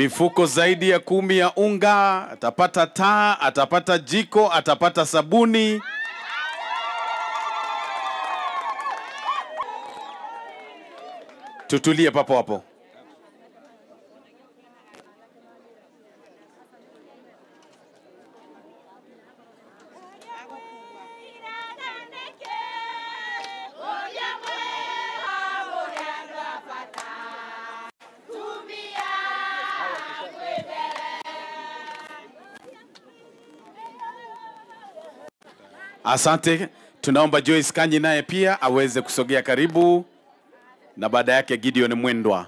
mifuko zaidi ya kumi ya unga, atapata taa, atapata jiko, atapata sabuni. Tutulie papo hapo. Asante. Tunaomba Joyce Kanyi naye pia aweze kusogea karibu, na baada yake Gideon Mwendwa.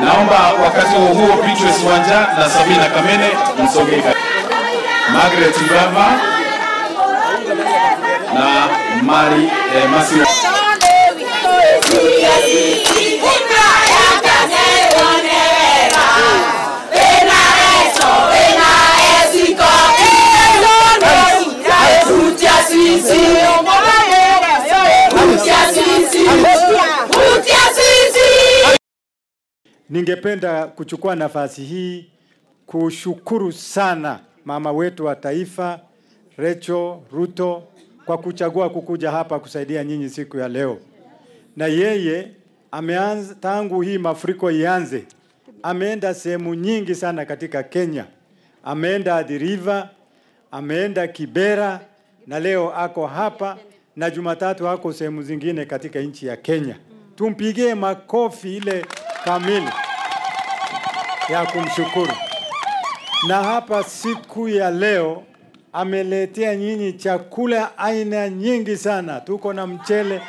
Naomba wakati huo huo Beatrice Wanja na Sabina Kamene msogee. Margaret Mbava na Mari eh, Ningependa kuchukua nafasi hii kushukuru sana mama wetu wa taifa Rachel Ruto kwa kuchagua kukuja hapa kusaidia nyinyi siku ya leo. Na yeye ameanza tangu hii mafuriko ianze, ameenda sehemu nyingi sana katika Kenya. Ameenda Athi River, ameenda Kibera na leo ako hapa na Jumatatu ako sehemu zingine katika nchi ya Kenya. Tumpigie makofi ile kamili ya kumshukuru. Na hapa siku ya leo ameletea nyinyi chakula aina nyingi sana. Tuko na mchele,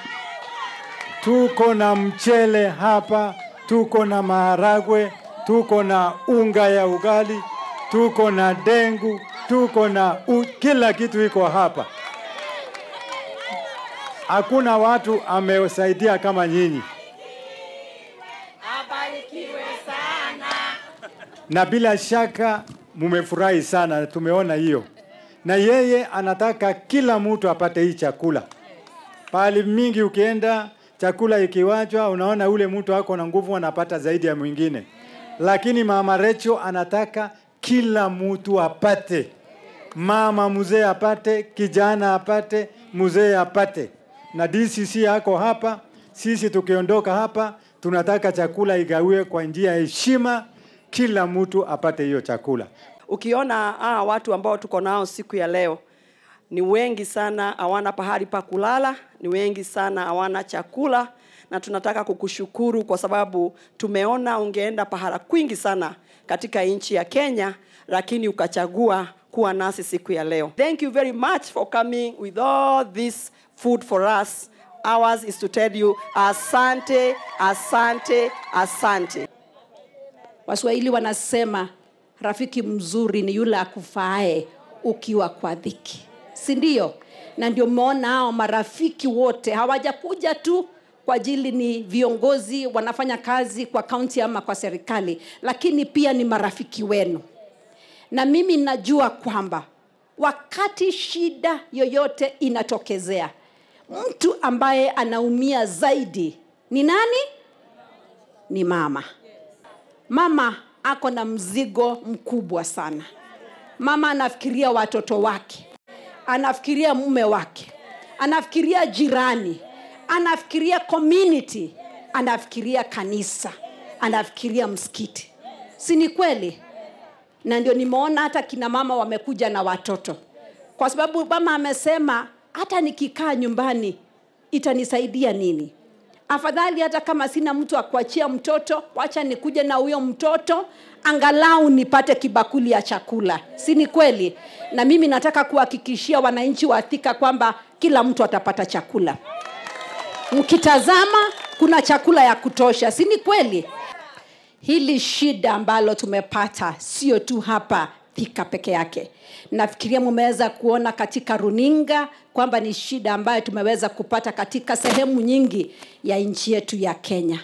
tuko na mchele hapa, tuko na maharagwe, tuko na unga ya ugali, tuko na dengu, tuko na u, kila kitu iko hapa. Hakuna watu amesaidia kama nyinyi. Na bila shaka mumefurahi sana, tumeona hiyo. Na yeye anataka kila mtu apate hii chakula. Pahali mingi ukienda chakula ikiwachwa, unaona ule mtu ako na nguvu anapata zaidi ya mwingine, lakini mama Recho anataka kila mtu apate, mama mzee apate, kijana apate, mzee apate, na DCC yako hapa. Sisi tukiondoka hapa, tunataka chakula igawiwe kwa njia ya heshima, kila mtu apate hiyo chakula. Ukiona ah, watu ambao tuko nao siku ya leo ni wengi sana, hawana pahali pa kulala, ni wengi sana hawana chakula, na tunataka kukushukuru kwa sababu tumeona ungeenda pahala kwingi sana katika nchi ya Kenya, lakini ukachagua kuwa nasi siku ya leo. Thank you very much for coming with all this food for us. Ours is to tell you asante, asante, asante. Waswahili wanasema rafiki mzuri ni yule akufaae ukiwa kwa dhiki, si ndio? Na ndio mmeona hao marafiki wote hawajakuja tu kwa ajili ni viongozi wanafanya kazi kwa kaunti ama kwa serikali, lakini pia ni marafiki wenu, na mimi najua kwamba wakati shida yoyote inatokezea, mtu ambaye anaumia zaidi ni nani? Ni mama. Mama ako na mzigo mkubwa sana. Mama anafikiria watoto wake, anafikiria mume wake, anafikiria jirani, anafikiria community, anafikiria kanisa, anafikiria msikiti. Si ni kweli? Na ndio nimeona hata kina mama wamekuja na watoto, kwa sababu mama amesema hata nikikaa nyumbani itanisaidia nini? Afadhali hata kama sina mtu akuachia mtoto wacha nikuje na huyo mtoto angalau nipate kibakuli ya chakula. Si ni kweli? Na mimi nataka kuhakikishia wananchi wa thika kwamba kila mtu atapata chakula. Mkitazama kuna chakula ya kutosha. Si ni kweli? Hili shida ambalo tumepata sio tu hapa thika peke yake. Nafikiria mumeweza kuona katika runinga kwamba ni shida ambayo tumeweza kupata katika sehemu nyingi ya nchi yetu ya kenya.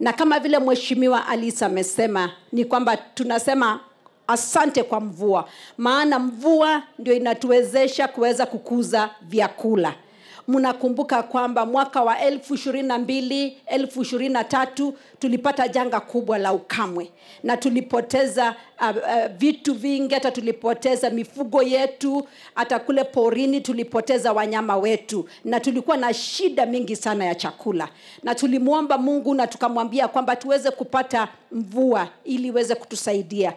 Na kama vile mheshimiwa alisa amesema ni kwamba tunasema asante kwa mvua. Maana mvua ndio inatuwezesha kuweza kukuza vyakula mnakumbuka kwamba mwaka wa elfu ishirini na mbili elfu ishirini na tatu tulipata janga kubwa la ukamwe. Na tulipoteza uh, uh, vitu vingi hata tulipoteza mifugo yetu hata kule porini tulipoteza wanyama wetu. Na tulikuwa na shida mingi sana ya chakula. Na tulimwomba mungu na tukamwambia kwamba tuweze kupata mvua ili iweze kutusaidia